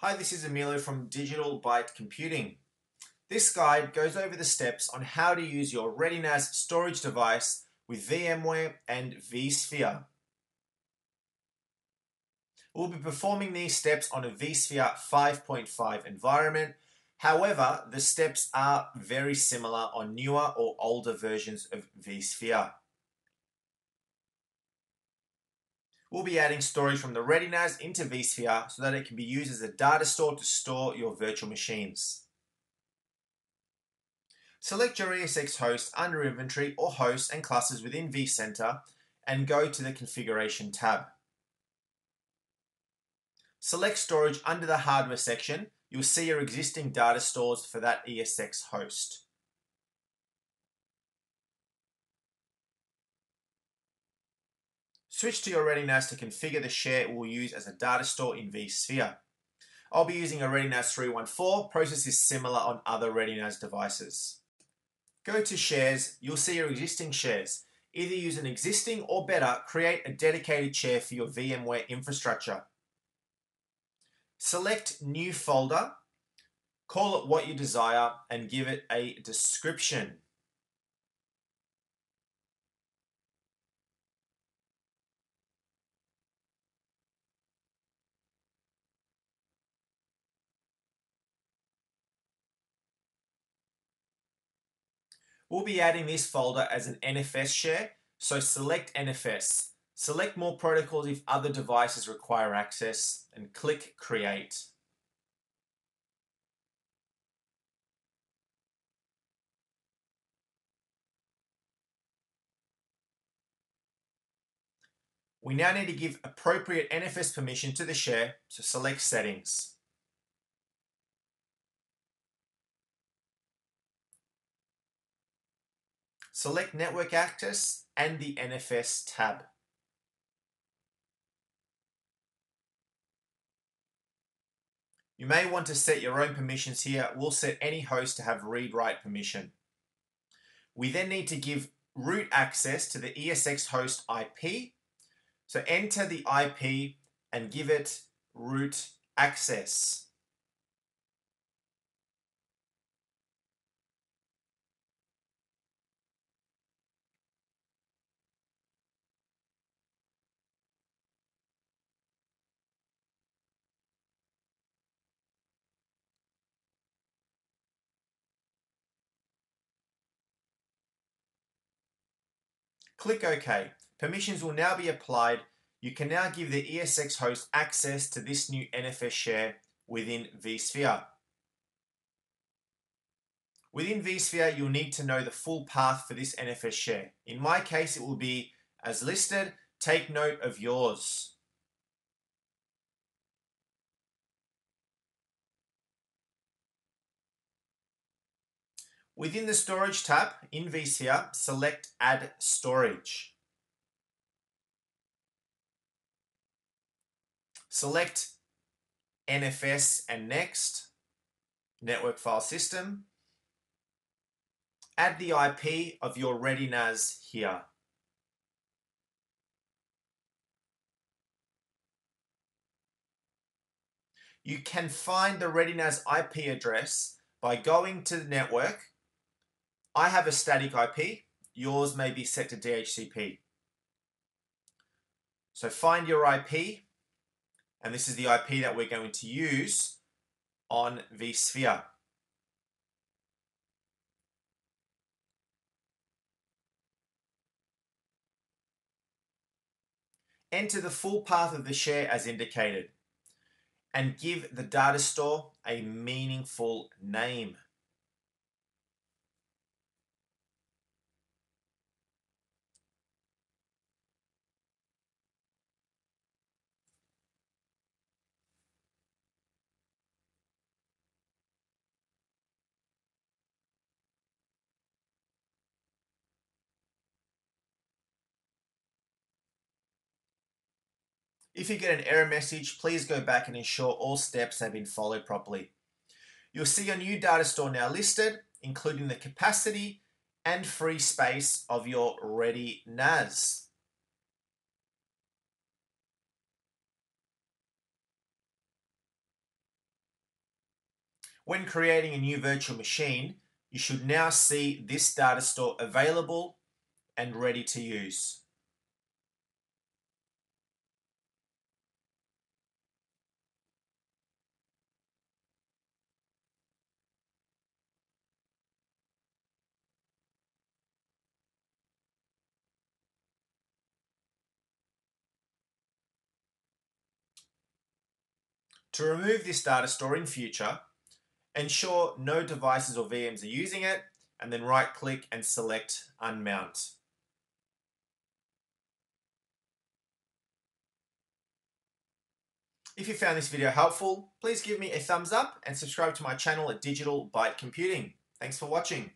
Hi, this is Emilio from Digital Byte Computing. This guide goes over the steps on how to use your ReadyNAS storage device with VMware and vSphere. We'll be performing these steps on a vSphere 5.5 environment. However, the steps are very similar on newer or older versions of vSphere. We'll be adding storage from the ReadyNAS into vSphere so that it can be used as a data store to store your virtual machines. Select your ESX host under Inventory or Hosts and Clusters within vCenter and go to the Configuration tab. Select Storage under the Hardware section. You'll see your existing data stores for that ESX host. Switch to your ReadyNAS to configure the share we'll use as a data store in vSphere. I'll be using a ReadyNAS 314. Process is similar on other ReadyNAS devices. Go to Shares. You'll see your existing shares. Either use an existing or better, create a dedicated share for your VMware infrastructure. Select New Folder, call it what you desire, and give it a description. We'll be adding this folder as an NFS share, so select NFS. Select more protocols if other devices require access and click Create. We now need to give appropriate NFS permission to the share, so select Settings. Select Network Access and the NFS tab. You may want to set your own permissions here. We'll set any host to have read-write permission. We then need to give root access to the ESX host IP. So enter the IP and give it root access. Click OK. Permissions will now be applied. You can now give the ESX host access to this new NFS share within vSphere. Within vSphere, you'll need to know the full path for this NFS share. In my case, it will be as listed. Take note of yours. Within the Storage tab in vSphere, select Add Storage. Select NFS and Next, Network File System. Add the IP of your ReadyNAS here. You can find the ReadyNAS IP address by going to the network I have a static IP. Yours may be set to DHCP. So find your IP, and this is the IP that we're going to use on vSphere. Enter the full path of the share as indicated and give the data store a meaningful name. If you get an error message, please go back and ensure all steps have been followed properly. You'll see your new data store now listed, including the capacity and free space of your ReadyNAS. When creating a new virtual machine, you should now see this data store available and ready to use. To remove this data store in future, ensure no devices or VMs are using it, and then right click and select Unmount. If you found this video helpful, please give me a thumbs up and subscribe to my channel at Digital Byte Computing. Thanks for watching.